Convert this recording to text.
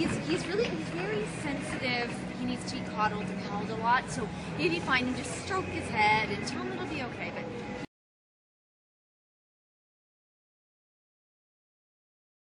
he's he's really he's very sensitive. He needs to be coddled and held a lot. So if you find him, just stroke his head